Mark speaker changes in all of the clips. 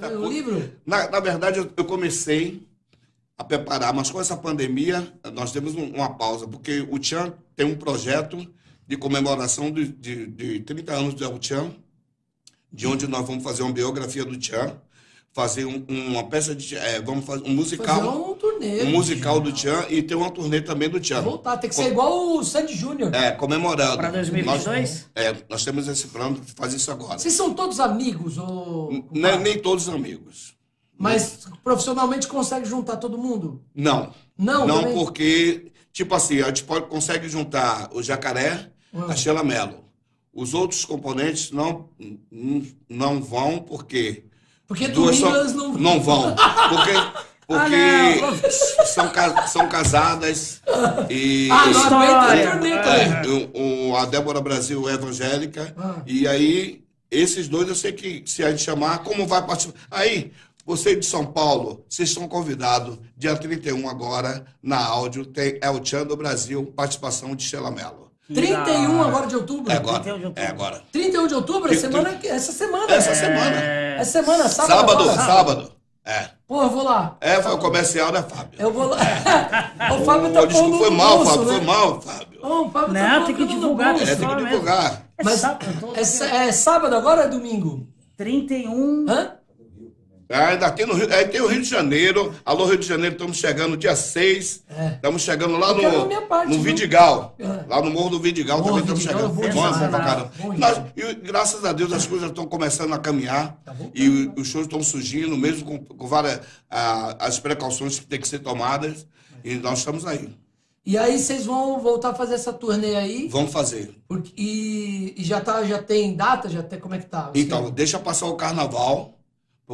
Speaker 1: muita coisa.
Speaker 2: livro?
Speaker 1: Na, na verdade, eu, eu comecei a preparar, mas com essa pandemia, nós temos um- uma pausa, porque o Tchan tem um projeto de comemoração de, de, de 30 anos do El Tchan, de onde nós vamos fazer uma biografia do Tchan, fazer um- uma peça de. é, vamos fazer um musical.
Speaker 2: Fazer um turnê.
Speaker 1: um musical do Tchan e ter uma turnê também do Tchan.
Speaker 2: Voltar, tem que ser igual o Sandy Júnior.
Speaker 1: É, comemorando.
Speaker 3: Pra 2022?
Speaker 1: Nós, é, nós temos esse plano de fazer isso agora.
Speaker 2: Vocês são todos amigos, ou...
Speaker 1: Nem, nem todos amigos.
Speaker 2: mas profissionalmente consegue juntar todo mundo?
Speaker 1: Não.
Speaker 2: Não,
Speaker 1: Não,
Speaker 2: também?
Speaker 1: porque, tipo assim, a gente pode, consegue juntar o jacaré, a Sheila Mello. Os outros componentes não, não- não vão, porque.
Speaker 2: Porque
Speaker 1: duas são-
Speaker 2: elas não-
Speaker 1: não vão. Porque, porque são, ca- são casadas e.
Speaker 2: Ah, não
Speaker 1: É,
Speaker 2: também.
Speaker 1: o- o- a Débora Brasil é evangélica.
Speaker 2: Ah.
Speaker 1: E aí, esses dois eu sei que se a gente chamar, como vai participar? Aí, você de São Paulo, vocês estão convidados, dia 31 agora, na áudio, tem El Chan do Brasil, participação de Sheila Mello.
Speaker 2: 31 agora de outubro?
Speaker 1: É agora.
Speaker 3: 31 de outubro.
Speaker 1: É agora.
Speaker 2: 31 de outubro? É semana, que- essa semana.
Speaker 1: Essa semana.
Speaker 2: É semana, sábado.
Speaker 1: Sábado,
Speaker 2: agora.
Speaker 1: sábado. É.
Speaker 2: Pô, eu vou lá.
Speaker 1: É, foi o comercial, né, Fábio?
Speaker 2: Eu vou lá. o Fábio tá pondo
Speaker 1: foi mal,
Speaker 2: bolso,
Speaker 1: Fábio,
Speaker 2: né?
Speaker 1: foi mal, Fábio.
Speaker 2: Ô, o Fábio tá
Speaker 3: Não, tem que divulgar,
Speaker 2: bolso.
Speaker 1: É, tem que
Speaker 3: mesmo.
Speaker 1: divulgar.
Speaker 3: É
Speaker 2: Mas é, é sábado agora ou é domingo?
Speaker 3: 31.
Speaker 2: Hã?
Speaker 1: É, ainda tem no Rio, é, tem o Rio de Janeiro. Alô, Rio de Janeiro, estamos chegando dia 6.
Speaker 2: É.
Speaker 1: Estamos chegando lá no,
Speaker 2: parte,
Speaker 1: no? Vidigal.
Speaker 2: É.
Speaker 1: Lá no Morro do Vidigal
Speaker 2: Morro
Speaker 1: também estamos chegando. Bom, bom pra caramba.
Speaker 2: Bom
Speaker 1: Nós- e graças a Deus as coisas estão começando a caminhar.
Speaker 2: Tá bom.
Speaker 1: e o- os shows estão surgindo, mesmo com, com várias ah, as precauções que têm que ser tomadas. E nós estamos aí.
Speaker 2: E aí vocês vão voltar a fazer essa turnê aí?
Speaker 1: Vamos fazer.
Speaker 2: Porque- e, e já, tá, já tem data? Já tem, como é que tá? Você-
Speaker 1: Então, deixa passar o carnaval.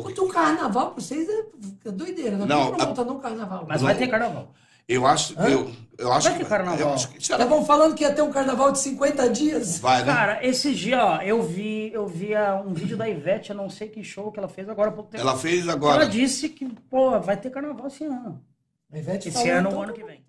Speaker 1: Porque
Speaker 2: um carnaval pra vocês é, é doideira?
Speaker 1: Não,
Speaker 2: Não,
Speaker 1: a-
Speaker 2: não, não carnaval.
Speaker 3: Mas vai ter carnaval.
Speaker 1: eu acho. Eu, eu acho
Speaker 3: Vai ter carnaval.
Speaker 2: Estavam falando que ia ter um carnaval de 50 dias.
Speaker 1: vai, né?
Speaker 3: Cara, esse dia, ó, eu vi, eu vi um vídeo da Ivete, eu não sei que show que ela fez agora há pouco tempo.
Speaker 1: Ela fez
Speaker 3: Ela
Speaker 1: agora.
Speaker 3: disse que, pô, vai ter carnaval esse ano.
Speaker 2: A Ivete
Speaker 3: Esse
Speaker 2: falou,
Speaker 3: ano
Speaker 2: então,
Speaker 3: ou ano que vem.